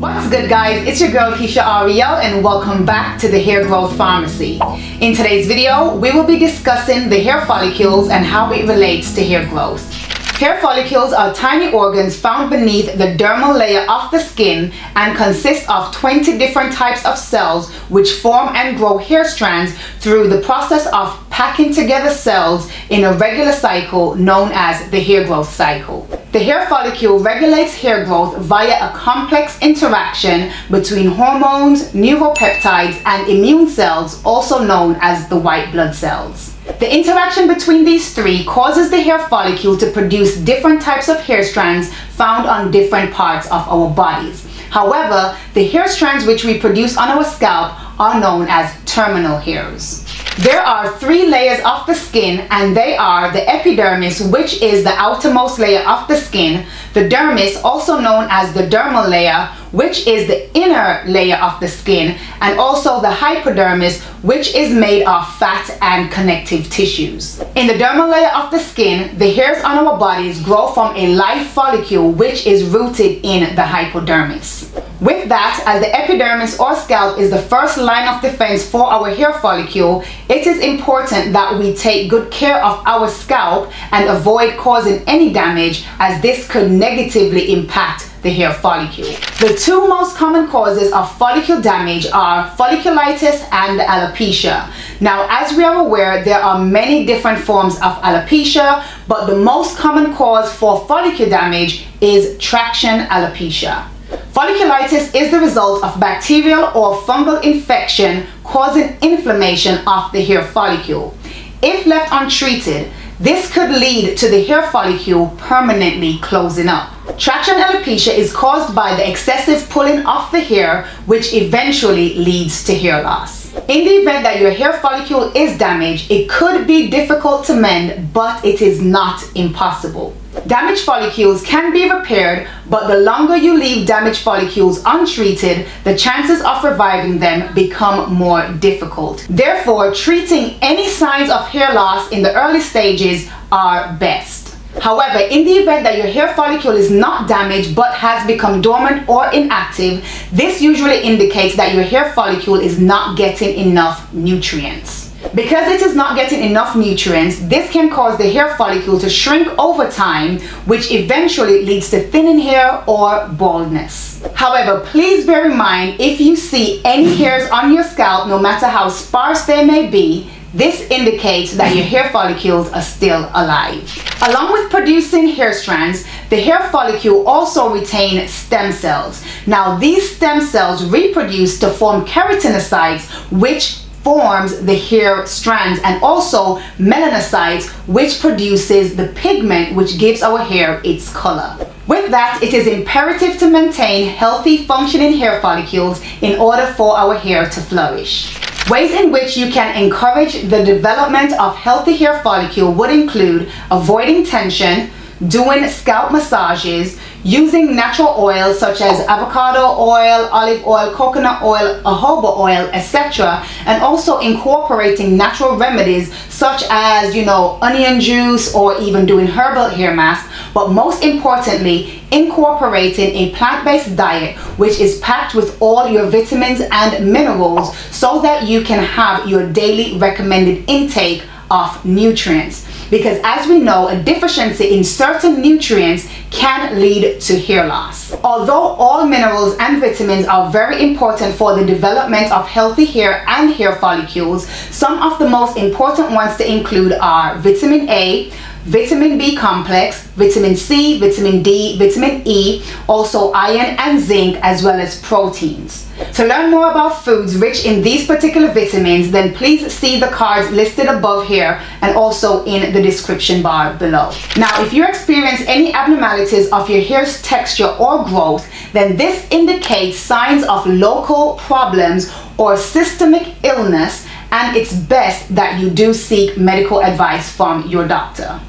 What's good guys, it's your girl Kiesha Arielle and welcome back to the Hair Growth Pharmacy. In today's video, we will be discussing the hair follicles and how it relates to hair growth. Hair follicles are tiny organs found beneath the dermal layer of the skin and consist of 20 different types of cells which form and grow hair strands through the process of packing together cells in a regular cycle known as the hair growth cycle. The hair follicle regulates hair growth via a complex interaction between hormones, neuropeptides, and immune cells, also known as the white blood cells. The interaction between these three causes the hair follicle to produce different types of hair strands found on different parts of our bodies. However, the hair strands which we produce on our scalp are known as terminal hairs. There are three layers of the skin and they are the epidermis which is the outermost layer of the skin, the dermis also known as the dermal layer which is the inner layer of the skin and also the hypodermis which is made of fat and connective tissues. In the dermal layer of the skin, the hairs on our bodies grow from a live follicle which is rooted in the hypodermis. With that, as the epidermis or scalp is the first line of defense for our hair follicle, it is important that we take good care of our scalp and avoid causing any damage as this could negatively impact the hair follicle. The two most common causes of follicle damage are folliculitis and alopecia. Now, as we are aware, there are many different forms of alopecia, but the most common cause for follicle damage is traction alopecia. Folliculitis is the result of bacterial or fungal infection causing inflammation of the hair follicle. If left untreated, this could lead to the hair follicle permanently closing up. Traction alopecia is caused by the excessive pulling of the hair, which eventually leads to hair loss. In the event that your hair follicle is damaged, it could be difficult to mend, but it is not impossible. Damaged follicles can be repaired, but the longer you leave damaged follicles untreated, the chances of reviving them become more difficult. Therefore, treating any signs of hair loss in the early stages are best. However, in the event that your hair follicle is not damaged but has become dormant or inactive, this usually indicates that your hair follicle is not getting enough nutrients. Because it is not getting enough nutrients, this can cause the hair follicle to shrink over time, which eventually leads to thinning hair or baldness. However, please bear in mind if you see any hairs on your scalp, no matter how sparse they may be, this indicates that your hair follicles are still alive. Along with producing hair strands, the hair follicle also retain stem cells. Now these stem cells reproduce to form keratinocytes which forms the hair strands and also melanocytes which produces the pigment which gives our hair its color. With that, it is imperative to maintain healthy functioning hair follicles in order for our hair to flourish. Ways in which you can encourage the development of healthy hair follicle would include avoiding tension, doing scalp massages, using natural oils such as avocado oil, olive oil, coconut oil, jojoba oil, etc. And also incorporating natural remedies such as, you know, onion juice or even doing herbal hair mask. But most importantly, incorporating a plant-based diet which is packed with all your vitamins and minerals so that you can have your daily recommended intake of nutrients because as we know a deficiency in certain nutrients can lead to hair loss. Although all minerals and vitamins are very important for the development of healthy hair and hair follicles, some of the most important ones to include are vitamin A, vitamin B complex, vitamin C, vitamin D, vitamin E, also iron and zinc, as well as proteins. To learn more about foods rich in these particular vitamins, then please see the cards listed above here and also in the description bar below. Now, if you experience any abnormalities of your hair's texture or growth, then this indicates signs of local problems or systemic illness and it's best that you do seek medical advice from your doctor.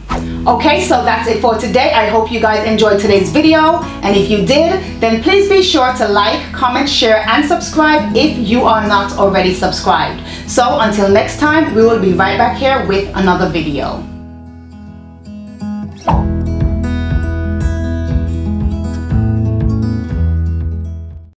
Okay, so that's it for today. I hope you guys enjoyed today's video. And if you did, then please be sure to like, comment, share, and subscribe if you are not already subscribed. So until next time, we will be right back here with another video.